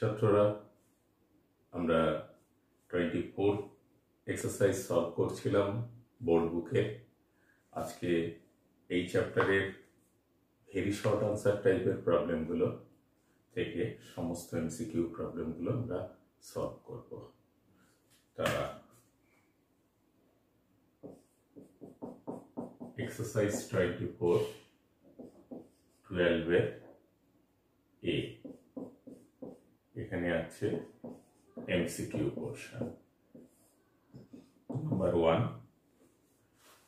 ছাত্ররা আমরা twenty four exercise solve করছিলাম বোর্ড বুকে আজকে এই চ্যাপ্টারের ভেরি শর্ট আনসার টাইপের প্রবলেমগুলো থেকে সমস্ত এমসিকিউ প্রবলেমগুলো আমরা সলভ করব। তা এক্সারসাইজ টোয়েন্টি ফোর টুয়েলভের এ। এখানে আছে এমসিকিউ পোর্শন নাম্বার ওয়ান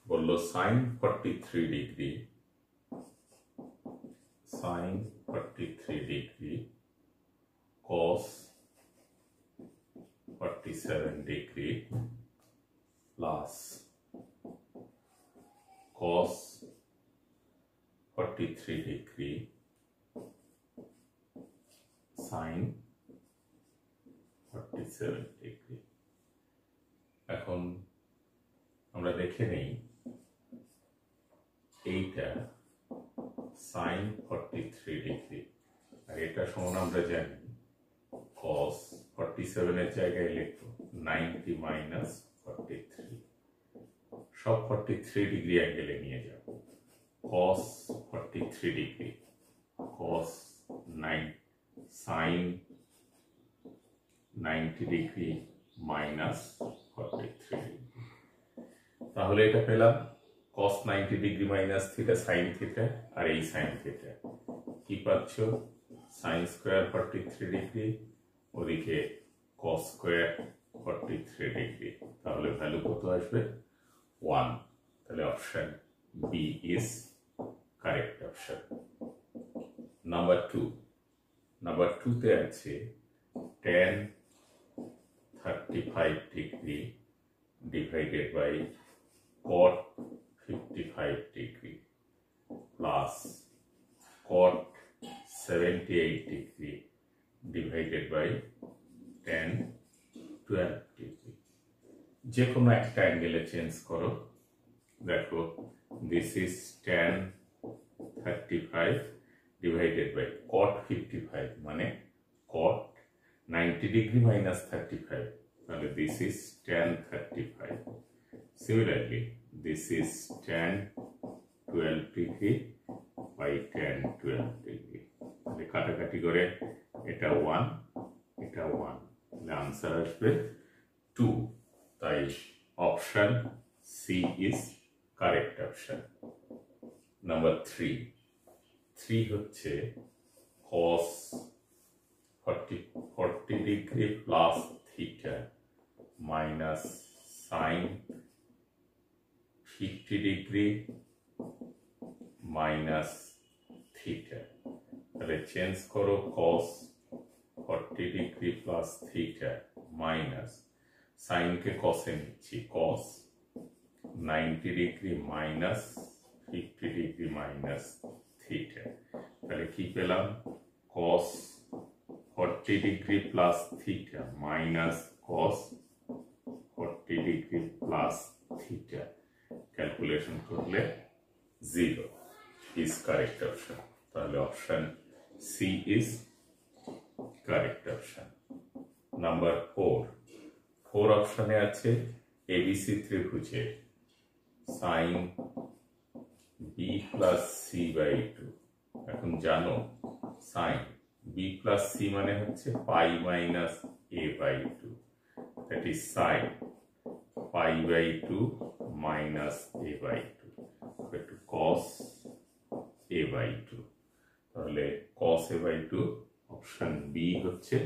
বলল sine forty three degree sine forty three degree cos forty seven degree plus cos 43 degree sin 47 degree এখন আমরা দেখে নেই, এইটা সাইন 43 ডিগ্রি আর এটা সমান আমরা জানি cos 47 এর জায়গায় লিখব 90 মাইনাস 43 সব 43 ডিগ্রি অ্যাঙ্গেলে নিয়ে যাব। cos 43 degree cos 9 sin 90 degree minus 43 degree তাহলে এটা পেলাম cos 90 degree minus theta sin theta আর এই sin থিটা কি পাচ্ছ? sin স্কয়ার 43 ডিগ্রি, ওদিকে cos স্কয়ার 43 ডিগ্রি। তাহলে ভ্যালু কত আসবে? 1 তাহলে option B is correct option number two number টুতে আছে tan thirty five degree divided by cot fifty five degree plus cot seventy eight degree divided by tan twelve degree যে কোনো একটা অ্যাঙ্গেলে চেঞ্জ করো। দেখো this is tan thirty five divided by cot fifty five মানে cot ninety degree minus thirty five, তাহলে this is tan thirty five similarly this is tan twelve degree by tan twelve degree তাহলে কাটাকাটি করে এটা one এটা one তাহলে answer আসবে two তাই option C is correct option number three three হচ্ছে cos forty degree plus theta minus sine fifty degree minus theta अरे चेंज करो cos forty degree plus theta minus sine के कॉसे नीचे cos ninety degree minus fifty degree minus theta अरे की पहला cos 40 degree plus theta minus cos 40 degree plus theta calculation করলে 0 is correct option তাহলে option C is correct option number 4 4 অপশনে আছে ABC ত্রিভুজের sin b plus c by 2 এখন জানো sin বি প্লাস সি মানে হচ্ছে pi minus A by two that is sine pi by two minus A by two একটু cos A by two তাহলে cos A by two option B হচ্ছে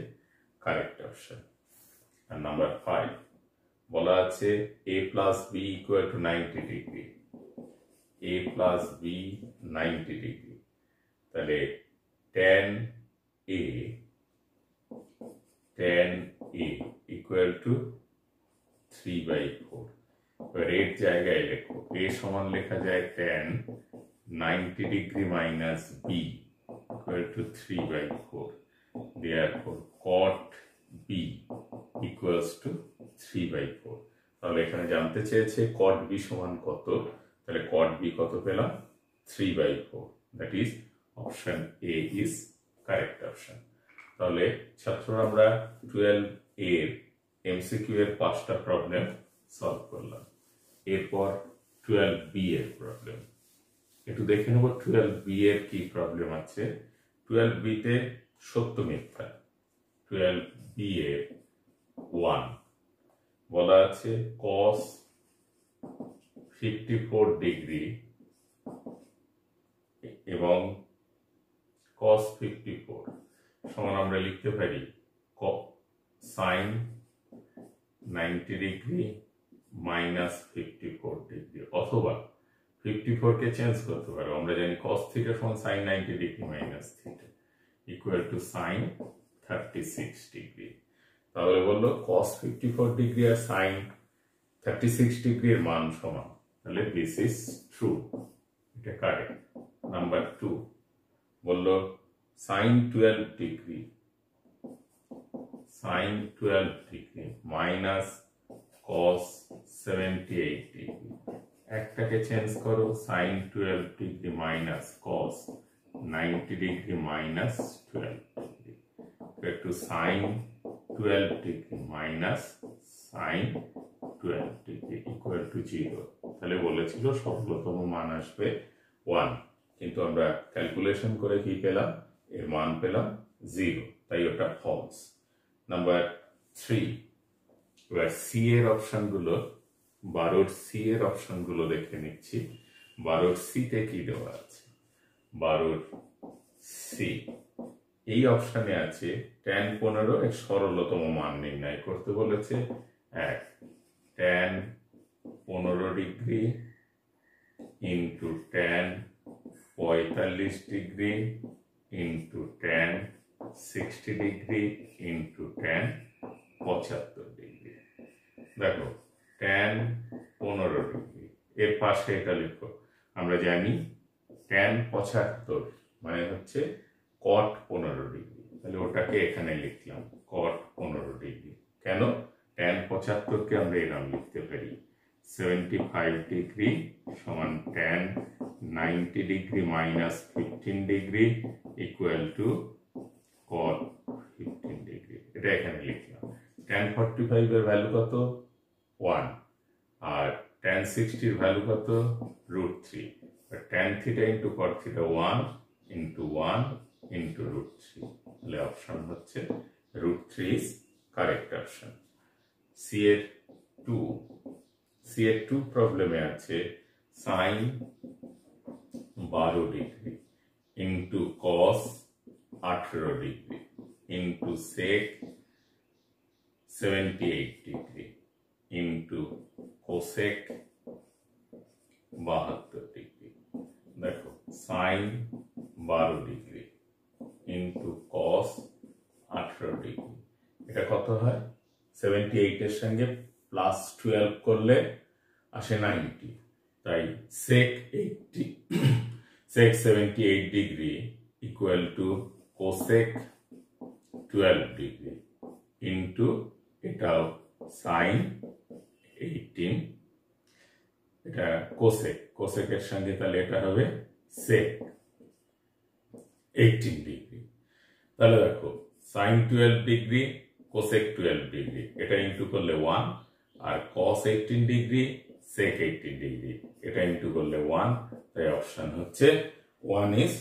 correct option আর number five বলা আছে A plus B equal to ninety degree A plus B ninety degree তাহলে tan A tan A equal to three by four এবার এর জায়গায় লেখো। A সমান লেখা যায় tan ninety degree minus equal to three by four there four cot B equals to three by four তাহলে এখানে জানতে চেয়েছে কট বি সমান কত? তাহলে কট বি কত পেলাম? Three by four that is option A is correct option তাহলে ছাত্ররা আমরা টুয়েলভ এর এমসিকিউ এর পাঁচটা প্রবলেম সলভ করলাম। এরপর টুয়েলভ বি এর প্রবলেম একটু দেখে নেব টুয়েলভ বি এর কি প্রবলেম আছে। টুয়েলভ বিতে সত্য মিথ্যা। টুয়েলভ বি এর ওয়ান বলা আছে কস ফিফটি ফোর ডিগ্রি এবং ফিফটি ফোর সমান আমরা লিখতে পারি sine ninety degree minus fifty four degree অথবা ফিফটি ফোরকে চেঞ্জ করতে পারো। আমরা জানি কস থিটা সমান sine ninety degree minus theta equal to thirty six degree তাহলে বলল ফিফটি ফোর ডিগ্রি আর থার্টি সিক্স ডিগ্রির মান সমান। তাহলে দিস ইজ ট্রু এটা কারেক্ট নাম্বার টু বলল sine twelve degree sine twelve degree minus cos seventy eight degree একটাকে চেঞ্জ করো sine twelve degree minus cos ninety degree minus twelve degree একটু sine twelve degree minus sine twelve degree equal to zero তাহলে বলেছিল সফলতম মান আসবে one কিন্তু আমরা calculation করে কি পেলাম? এর মান পেলাম জিরো তাই ওটা ফলস নাম্বার থ্রি এবার সি এর অপশনগুলো বারোর সি এর অপশনগুলো দেখে নিচ্ছি। বারোর সিতে কি দেওয়া আছে? বারোর সি এই অপশানে আছে ট্যান পনেরো, এর সরলতম মান নির্ণয় করতে বলেছে। এক ট্যান পনেরো ডিগ্রি ইন্টু ট্যান পঁয়তাল্লিশ degree into tan sixty degree into tan পঁচাত্তর ডিগ্রি। দেখো ট্যান পনেরো ডিগ্রি। এর পাশে এটা লিখো। আমরা জানি ট্যান পঁচাত্তর মানে হচ্ছে কট পনেরো ডিগ্রি। তাহলে ওটাকে এখানে লিখলাম কট পনেরো ডিগ্রি। কেন? ট্যান পঁচাত্তরকে আমরা এরকম লিখতে পারি। সেভেন্টি ফাইভ ডিগ্রি সমান tan ninety degree minus fifteen degree equal to cot fifteen degree এটা এখানে লিখলাম। ট্যান ফর্টি ফাইভের ভ্যালু কত? ওয়ান আর ট্যান সিক্সটির ভ্যালু কত? Root three tan theta into cot theta one into one into root three তাহলে অপশন হচ্ছে root three is correct option C এর টু সি এর টু প্রবলেমে আছে সাইন বারো ডিগ্রি ইন্টু কস আঠেরো degree into sec seventy eight degree into cosec বাহাত্তর degree দেখো সাইন বারো ডিগ্রি ইন্টু কস আঠেরো ডিগ্রি এটা কত হয়? সেভেন্টি এইটের সঙ্গে প্লাস টুয়েলভ করলে আসে নাইনটি তাই sec eighty sec seventy eight degree equal to cosec twelve degree into এটাও সাইন এইটিন এটা কোসেক কোসেকের সঙ্গে তাহলে এটা হবে সেক এইটিন ডিগ্রি তাহলে দেখো sine twelve degree cosec twelve degree এটা ইন্টু করলে ওয়ান আর cos eighteen degree sec eighteen degree এটা ইন্টু করলে ওয়ান তাই অপশন হচ্ছে ওয়ান ইজ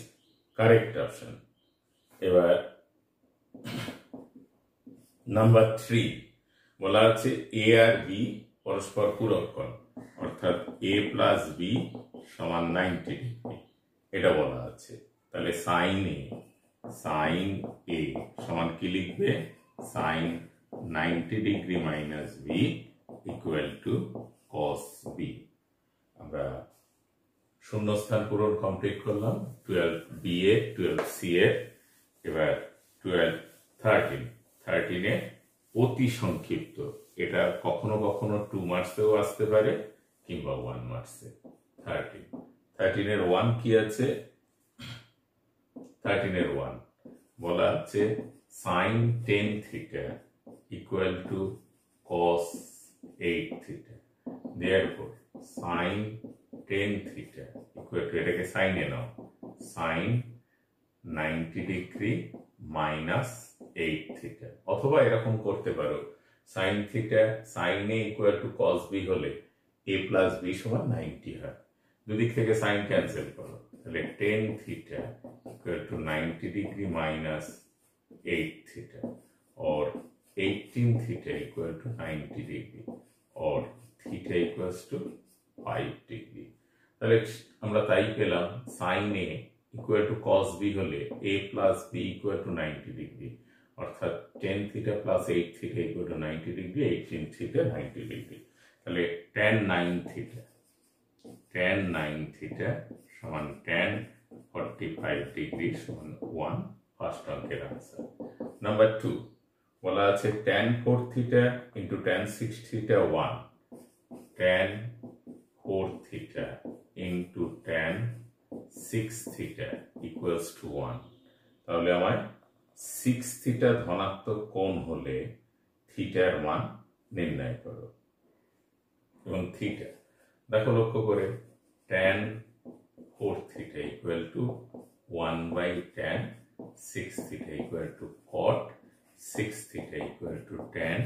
কারেক্ট অপশন এবার নাম্বার থ্রি বলা আছে এ আর বি পরস্পর পূরক কোণ অর্থাৎ এ প্লাস বি সমান নাইনটি ডিগ্রি এটা বলা আছে তাহলে সাইন এ সাইন এ সমান কি লিখবে? Sine ninety degree minus B equal to cos B আমরা শূন্যস্থান পূরণ কমপ্লিট করলাম twelve B A twelve C A এবার টুয়েলভ থার্টিন থার্টিনে অতি সংক্ষিপ্ত। এটা কখনো কখনো টু মার্কসেও আসতে পারে, কিংবা ওয়ান মার্কসে থার্টিন থার্টিনের ওয়ান কি আছে? থার্টিনের ওয়ান বলা আছে sine ten theta equal to cos eight theta therefore sine ten theta equal to এটাকে সাইনে নাও। Sine ninety degree minus eight theta অথবা এরকম করতে পারো। Sine theta sine A equal to cos B হলে এ প্লাস বি সমান ninety হয়। দুদিক থেকে সাইন ক্যান্সেল করো। তাহলে ten theta equal to ninety degree minus eight theta or 18 theta equal to 90 degree or theta equals to 5 degree তাহলে আমরা তাই পেলাম sin a equal to cos b হলে a plus b equal to 90 degree অর্থাৎ 10 theta plus 8 theta equal to 90 degree 18 theta 90 degree তাহলে tan 9 theta tan 9 theta সমান tan 45 degree সমান 1 first অঙ্কের আনসার নাম্বার 2 বলা আছে tan 4 theta into tan 6 theta 1 tan 4 theta into tan 6 theta equals to 1 তাহলে আমার 6 theta ধনাত্মক কোণ হলে থিটার মান নির্ণয় করো। এবং থিটা দেখো লক্ষ্য করে, tan 4 theta equal to 1 by tan 6 theta equal to cot 6 theta equal to tan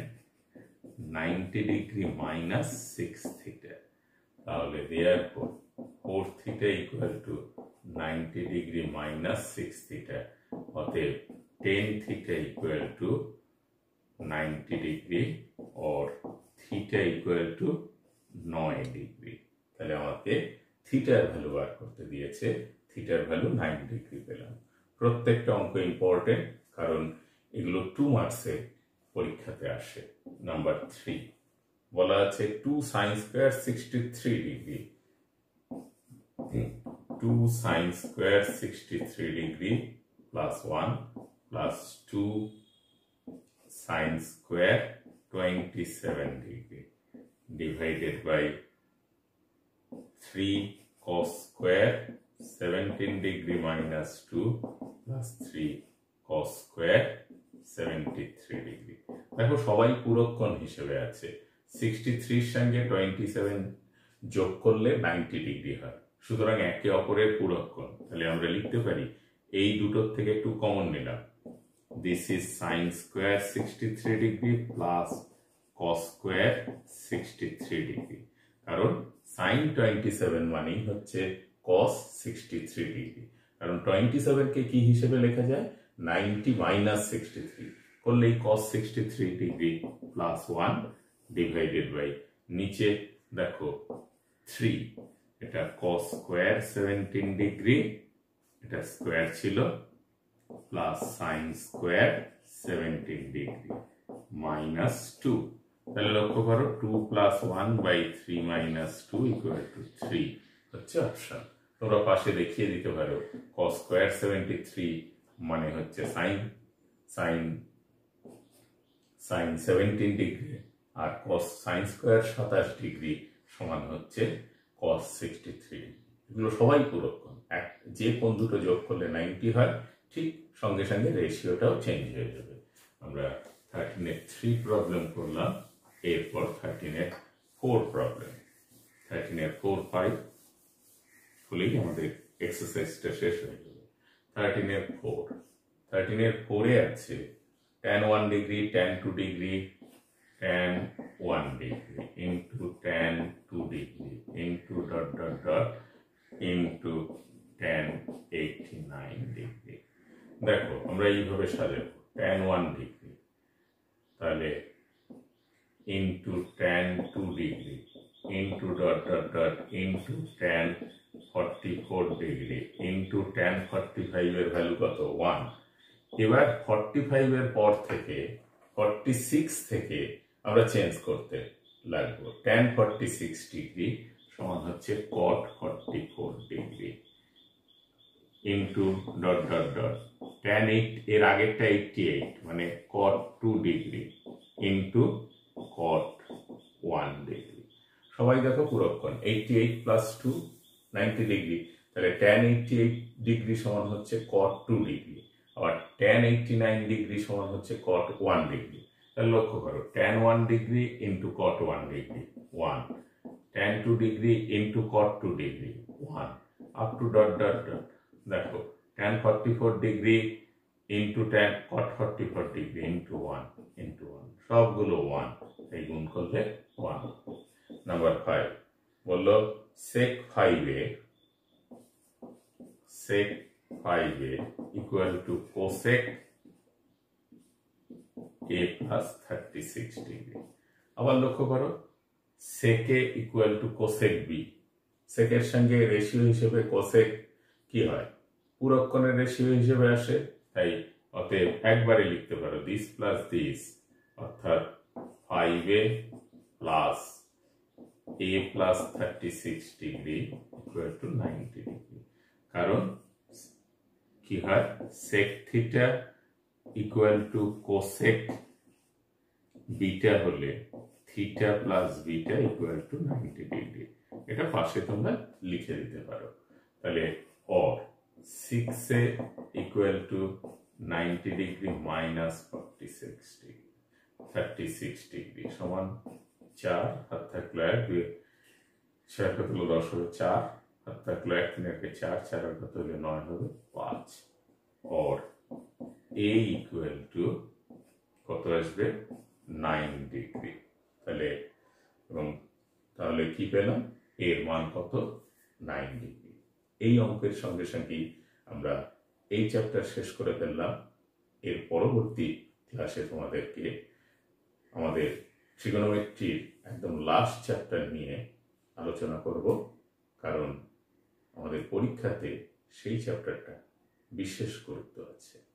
90 degree minus six theta তাহলে দেওয়ার পর four theta equal to ninety degree minus six theta অতএব ten theta equal to ninety degree or theta equal to নয় degree তাহলে আমাকে থিটার value বার করতে দিয়েছে থিটার ভ্যালু নাইন ডিগ্রি পেলাম। প্রত্যেকটা অঙ্ক ইম্পর্টেন্ট কারণ এগুলো টু মার্কসে পরীক্ষাতে আসে। নাম্বার থ্রি বলা আছে two sine square sixty three degree two sine square sixty three degree plus one plus two sine square twenty seven degree divided by three cos square 17 degree minus 2 plus 3 cos square 73 degree দেখো, সবাই পুরক্ষণ হিসেবে আছে। 63 এর সঙ্গে 27 যোগ করলে 90 degree হয়। সুতরাং একে অপরের পুরক্ষণ। তাহলে আমরা লিখতে পারি, এই দুটোর থেকে একটু কমন নিলাম। This is sine square 63 degree plus cos square 63 degree কারণ সাইন 27 মানেই হচ্ছে cos 63 ডিগ্রি কারণ 27 কে কি হিসেবে লেখা যায়? 90 মাইনাস 63 করলে cos 63 degree plus 1 divided by নিচে, দেখো 3 এটা cos স্কয়ার 17 ডিগ্রি। এটা স্কয়ার ছিল plus sine square 17 degree minus 2 তাহলে লক্ষ্য করো 2 প্লাস 1 বাই 3 মাইনাস 2 ইকুয়াল টু 3 হচ্ছে অপশন তোমরা পাশে দেখিয়ে দিতে পারো, cos স্কয়ার 73 মানে হচ্ছে সাইন সাইন সাইন 17 ডিগ্রি আর cos সাইন স্কোয়ার সাতাশ ডিগ্রি সমান হচ্ছে কস সিক্সটি থ্রি। এগুলো সবাই পুরক্ষণ এক, যে কোন দুটো যোগ করলে 90 হয়, ঠিক সঙ্গে সঙ্গে রেশিওটাও চেঞ্জ হয়ে যাবে। আমরা থার্টিনের থ্রি প্রবলেম করলাম, এরপর থার্টিনের ফোর প্রবলেম থার্টিনের ফোর ফাইভ হলেই আমাদের এক্সারসাইজটা শেষ হয়ে যাবে থার্টিনের ফোর থার্টিনের ফোরে আছে tan one degree tan two degree tan one degree into tan two degree into dot dot dot into tan eighty nine degree দেখো, আমরা এইভাবে সাজাবো ট্যান ওয়ান ডিগ্রি তাহলে into tan two degree into dot dot dot into tan forty four degree into tan forty value কত? One এবার forty ফাইভের পর থেকে ফর্টি সিক্স থেকে আমরা চেঞ্জ করতে লাগবো। ট্যান ফর্টি সিক্স ডিগ্রি সমান হচ্ছে cot forty four degree into dot dot dot tan eight এর আগেরটা এইটটি এইট মানে cot two degree into cot one degree সবাই দেখো পুরক্ষণ eighty eight plus two ninety degree তাহলে ট্যান এইটটি এইট ডিগ্রি সমান হচ্ছে কট টু ডিগ্রি আবার tan eighty nine degree সমান হচ্ছে কট ওয়ান ডিগ্রি তাহলে লক্ষ্য করো tan one degree into cot one degree one tan two degree into cot two degree one up to dot dot dot দেখো tan forty four degree into tan cot forty four degree into one into one সবগুলো one এই গুণ করলে one number five বলল সেক ফাইভে sec ফাইভে equal to cosec A plus thirty six আবার লক্ষ্য করো সেকে ইকুয়াল টু কোসেক বি সেকের সঙ্গে রেশিও হিসেবে কোসেক কি হয়? পুরক্ষণের রেশিও হিসেবে আসে, তাই অতএব একবারে লিখতে পারো দিস প্লাস দিস অর্থাৎ five A plus A plus thirty six degree equal to ninety degree কারণ কি হয়? Sec theta equal to cosec beta হলে theta plus beta equal to ninety degree এটা পাশে তোমরা লিখে দিতে পারো। তাহলে or six A equal to ninety degree minus forty six degree thirty six degree সমান চার, হাত থাকল এক, দুই ছয় কত হলো দশ হবে, চার, হাত থাকল এক, তিন, একে চার চার কত হলে নয় হবে, পাঁচ। অর, এ ইকুয়াল টু কত আসবে? Nine degree. তাহলে, এবং তাহলে কি পেলাম? এর মান কত? Nine degree. এই অঙ্কের সঙ্গে সঙ্গেই আমরা এই চ্যাপ্টার শেষ করে ফেললাম। এর পরবর্তী ক্লাসে তোমাদেরকে আমাদের ট্রিগোনোমেট্রির একদম লাস্ট চ্যাপ্টার নিয়ে আলোচনা করব, কারণ আমাদের পরীক্ষাতে সেই চ্যাপ্টারটা বিশেষ গুরুত্ব আছে।